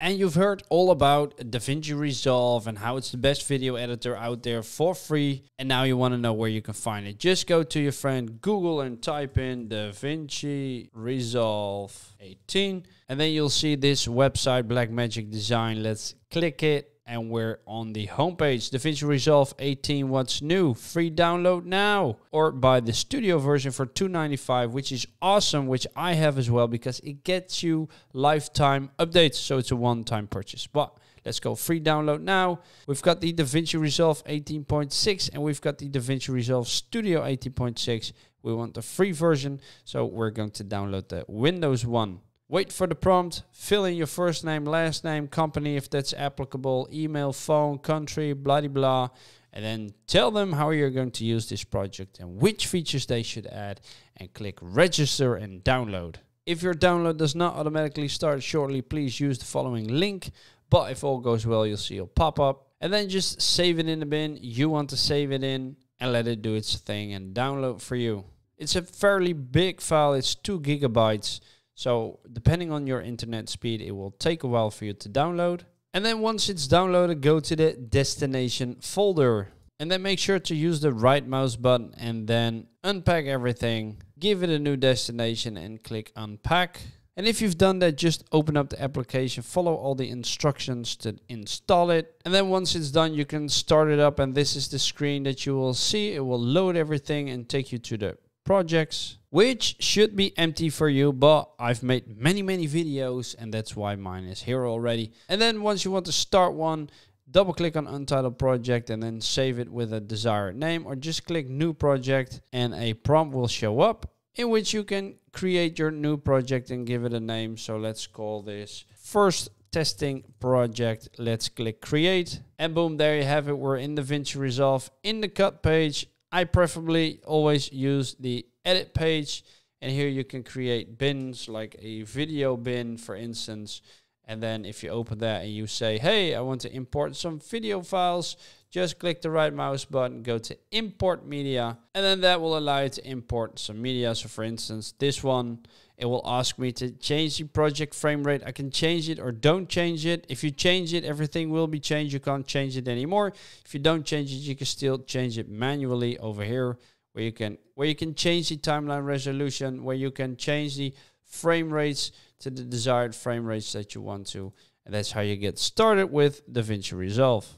And you've heard all about DaVinci Resolve and how it's the best video editor out there for free. And now you want to know where you can find it. Just go to your friend Google and type in DaVinci Resolve 18. And then you'll see this website, Blackmagic Design. Let's click it and we're on the homepage DaVinci Resolve 18 what's new? Free download now. Or buy the studio version for 295 which is awesome which I have as well because it gets you lifetime updates. So it's a one-time purchase. But let's go free download now. We've got the DaVinci Resolve 18.6 and we've got the DaVinci Resolve Studio 18.6 we want the free version so we're going to download the Windows one Wait for the prompt, fill in your first name, last name, company if that's applicable, email, phone, country, blah blah blah, and then tell them how you're going to use this project and which features they should add and click register and download. If your download does not automatically start shortly, please use the following link, but if all goes well, you'll see a pop up and then just save it in the bin you want to save it in and let it do its thing and download for you. It's a fairly big file, it's 2 gigabytes. So depending on your internet speed, it will take a while for you to download. And then once it's downloaded, go to the destination folder. And then make sure to use the right mouse button and then unpack everything, give it a new destination and click unpack. And if you've done that, just open up the application, follow all the instructions to install it. And then once it's done, you can start it up and this is the screen that you will see. It will load everything and take you to the projects, which should be empty for you, but I've made many, many videos and that's why mine is here already. And then once you want to start one, double click on untitled project and then save it with a desired name or just click new project and a prompt will show up in which you can create your new project and give it a name. So let's call this first testing project. Let's click create and boom, there you have it. We're in DaVinci Resolve in the cut page I preferably always use the edit page and here you can create bins like a video bin for instance and then if you open that and you say hey I want to import some video files just click the right mouse button go to import media and then that will allow you to import some media so for instance this one it will ask me to change the project frame rate. I can change it or don't change it. If you change it, everything will be changed. You can't change it anymore. If you don't change it, you can still change it manually over here where you can where you can change the timeline resolution, where you can change the frame rates to the desired frame rates that you want to. And that's how you get started with DaVinci Resolve.